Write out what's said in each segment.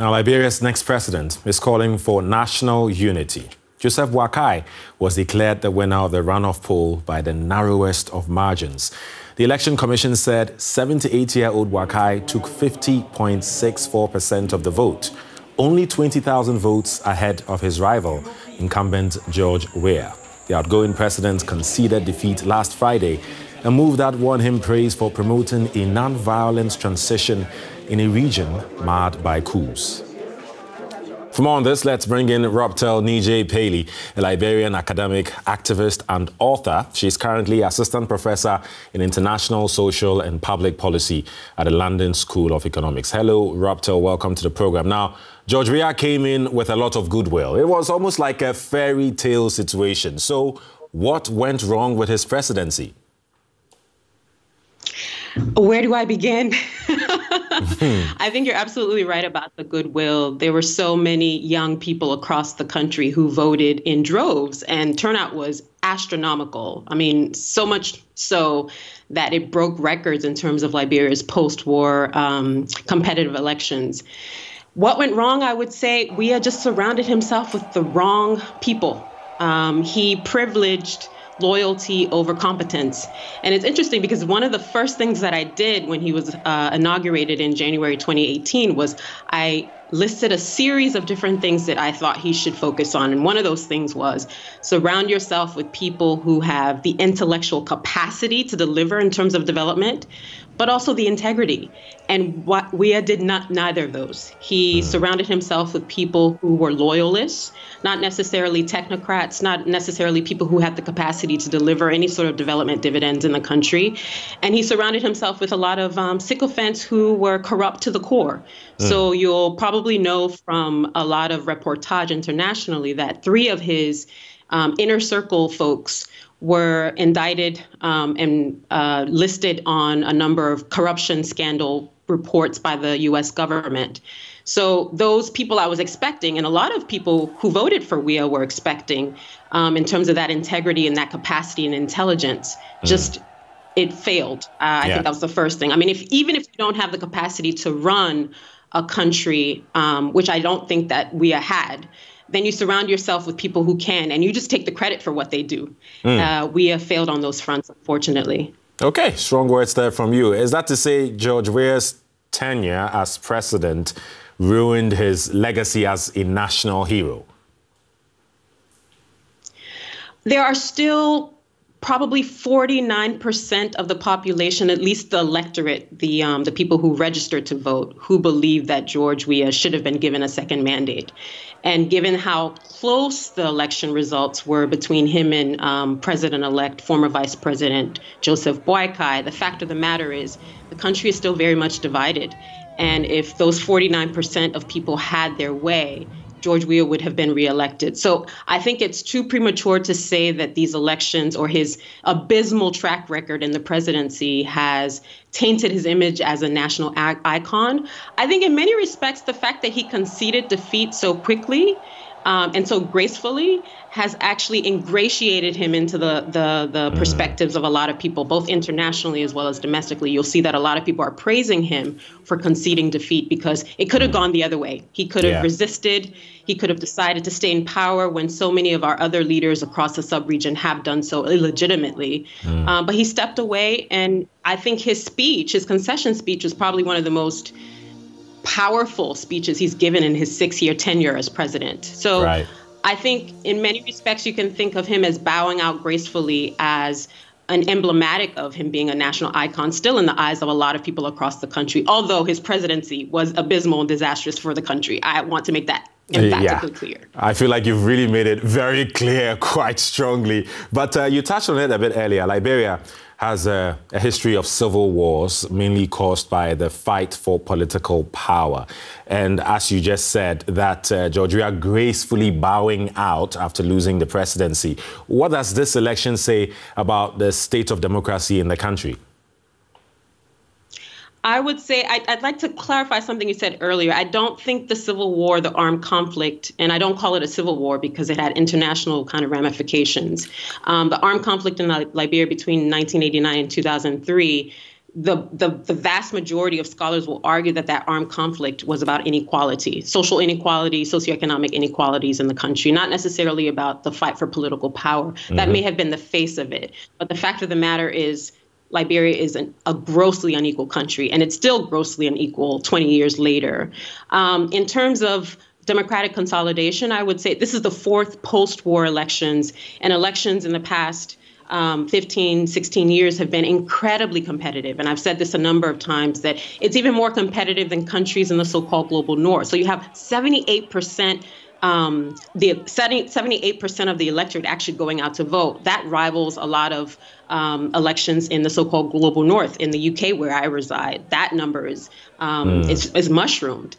Now, Liberia's next president is calling for national unity. Joseph Boakai was declared the winner of the runoff poll by the narrowest of margins. The Election Commission said 78 year old Boakai took 50.64% of the vote, only 20,000 votes ahead of his rival, incumbent George Weah. The outgoing president conceded defeat last Friday, a move that won him praise for promoting a non violent transition in a region marred by coups. For more on this, let's bring in Robtel Neajai Pailey, a Liberian academic, activist, and author. She's currently assistant professor in international, social, and public policy at the London School of Economics. Hello, Robtel. Welcome to the program. Now, George Weah came in with a lot of goodwill. It was almost like a fairy tale situation. So, what went wrong with his presidency? Where do I begin? I think you're absolutely right about the goodwill. There were so many young people across the country who voted in droves, and turnout was astronomical. I mean, so much so that it broke records in terms of Liberia's post war um, competitive elections. What went wrong, I would say, Weah just surrounded himself with the wrong people. Um, he privileged loyalty over competence. And it's interesting because one of the first things that I did when he was uh, inaugurated in January 2018 was I listed a series of different things that I thought he should focus on. And one of those things was surround yourself with people who have the intellectual capacity to deliver in terms of development, but also the integrity. And what Weah did not neither of those. He mm. surrounded himself with people who were loyalists, not necessarily technocrats, not necessarily people who had the capacity to deliver any sort of development dividends in the country. And he surrounded himself with a lot of um, sycophants who were corrupt to the core. Mm. So you'll probably know from a lot of reportage internationally that three of his um, inner circle folks were indicted um, and uh, listed on a number of corruption scandal reports by the US government. So those people I was expecting, and a lot of people who voted for Weah were expecting, um, in terms of that integrity and that capacity and intelligence, mm. just it failed. Uh, I yeah. think that was the first thing. I mean, if even if you don't have the capacity to run a country, um, which I don't think that Weah had, then you surround yourself with people who can, and you just take the credit for what they do. Mm. Uh, we have failed on those fronts, unfortunately. Okay, strong words there from you. Is that to say George Weah's tenure as president ruined his legacy as a national hero? There are still probably 49% of the population, at least the electorate, the um, the people who registered to vote, who believe that George Weah should have been given a second mandate. And given how close the election results were between him and um, President-elect, former Vice President Joseph Boakai, the fact of the matter is the country is still very much divided. And if those 49% of people had their way, George Weah would have been reelected. So I think it's too premature to say that these elections or his abysmal track record in the presidency has tainted his image as a national icon. I think in many respects, the fact that he conceded defeat so quickly um, and so gracefully has actually ingratiated him into the, the the mm. perspectives of a lot of people, both internationally as well as domestically. You'll see that a lot of people are praising him for conceding defeat because it could have gone the other way. He could have yeah. resisted. He could have decided to stay in power when so many of our other leaders across the subregion have done so illegitimately. Mm. Um, but he stepped away, and I think his speech, his concession speech, was probably one of the most powerful speeches he's given in his six year tenure as president. So right. I think in many respects, you can think of him as bowing out gracefully as an emblematic of him being a national icon still in the eyes of a lot of people across the country, although his presidency was abysmal and disastrous for the country. I want to make that emphatically yeah. clear. I feel like you've really made it very clear quite strongly. But uh, you touched on it a bit earlier. Liberia has a, a, history of civil wars, mainly caused by the fight for political power. And as you just said, that uh, George Weah gracefully bowing out after losing the presidency. What does this election say about the state of democracy in the country? I would say I'd, I'd, like to clarify something you said earlier. I don't think the Civil War, the armed conflict, and I don't call it a civil war because it had international kind of ramifications. Um, the armed conflict in Liberia between 1989 and 2003 the, the, the vast majority of scholars will argue that that armed conflict was about inequality, social inequality, socioeconomic inequalities in the country, not necessarily about the fight for political power. Mm-hmm. That may have been the face of it. But the fact of the matter is, Liberia is an, a grossly unequal country, and it's still grossly unequal 20 years later. Um, in terms of democratic consolidation, I would say this is the fourth post war elections, and elections in the past um, 15, 16 years have been incredibly competitive. And I've said this a number of times that it's even more competitive than countries in the so called global north. So you have 78%. Um, the 78% of the electorate actually going out to vote. That rivals a lot of um, elections in the so-called global north in the UK, where I reside. That number is um, mm. is, is mushroomed.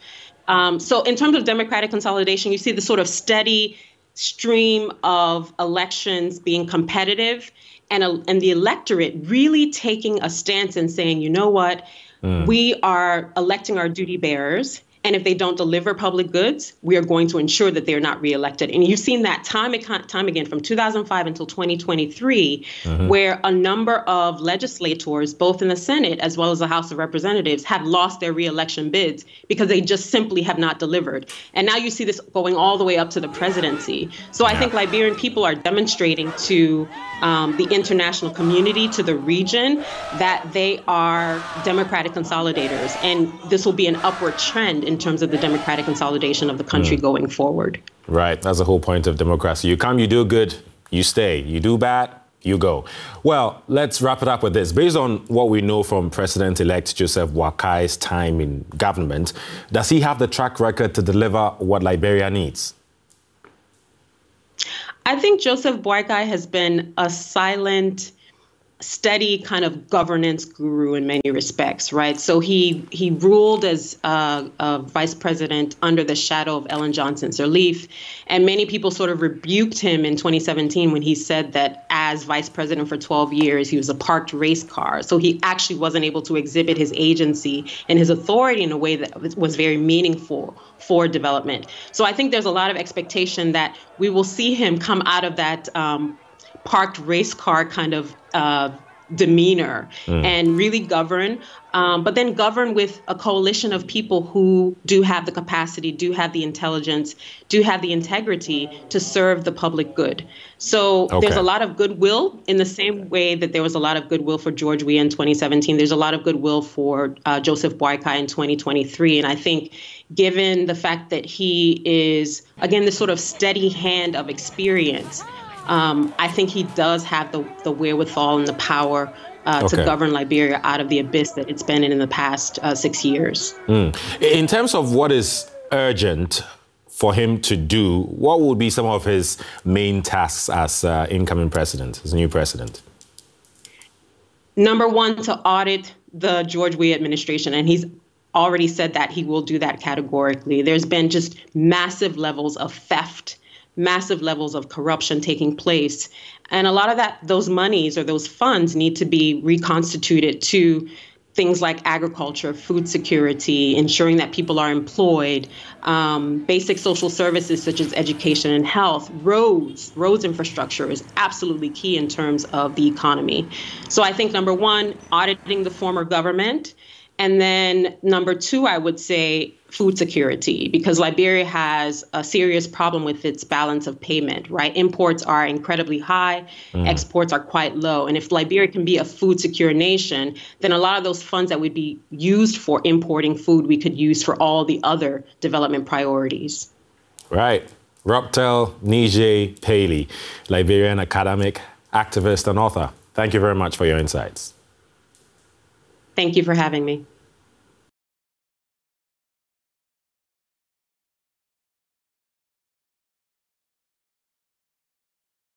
Um, so, in terms of democratic consolidation, you see the sort of steady stream of elections being competitive and, a, and the electorate really taking a stance and saying, you know what, mm. we are electing our duty bearers and if they don't deliver public goods, we are going to ensure that they're not reelected. And you've seen that time and time again from 2005 until 2023, mm-hmm. where a number of legislators, both in the Senate as well as the House of Representatives, have lost their reelection bids because they just simply have not delivered. And now you see this going all the way up to the presidency. So I think Liberian people are demonstrating to um, the international community, to the region, that they are democratic consolidators. And this will be an upward trend in terms of the democratic consolidation of the country mm. going forward. Right. That's the whole point of democracy. You come, you do good, you stay. You do bad, you go. Well, let's wrap it up with this. Based on what we know from President elect Joseph Boakai's time in government, does he have the track record to deliver what Liberia needs? I think Joseph Boakai has been a silent steady kind of governance guru in many respects, right? So he he ruled as uh, a vice president under the shadow of Ellen Johnson Sirleaf, and many people sort of rebuked him in 2017 when he said that as vice president for 12 years he was a parked race car. So he actually wasn't able to exhibit his agency and his authority in a way that was very meaningful for development. So I think there's a lot of expectation that we will see him come out of that. Um, parked race car kind of uh, demeanor mm. and really govern, um, but then govern with a coalition of people who do have the capacity, do have the intelligence, do have the integrity to serve the public good. So okay. there's a lot of goodwill in the same way that there was a lot of goodwill for George Weah in 2017. There's a lot of goodwill for uh, Joseph Boakai in 2023. And I think given the fact that he is, again, this sort of steady hand of experience, um, I think he does have the, the wherewithal and the power uh, okay. to govern Liberia out of the abyss that it's been in in the past uh, six years. Mm. In terms of what is urgent for him to do, what would be some of his main tasks as uh, incoming president, as new president? Number one, to audit the George Weah administration, and he's already said that he will do that categorically. There's been just massive levels of theft massive levels of corruption taking place. And a lot of that, those monies or those funds need to be reconstituted to things like agriculture, food security, ensuring that people are employed, um, basic social services such as education and health, roads, roads infrastructure is absolutely key in terms of the economy. So I think number one, auditing the former government and then number two, I would say food security, because Liberia has a serious problem with its balance of payment, right? Imports are incredibly high, mm. exports are quite low. And if Liberia can be a food secure nation, then a lot of those funds that would be used for importing food, we could use for all the other development priorities. Right. Robtel Neajai Pailey, Liberian academic, activist, and author. Thank you very much for your insights. Thank you for having me.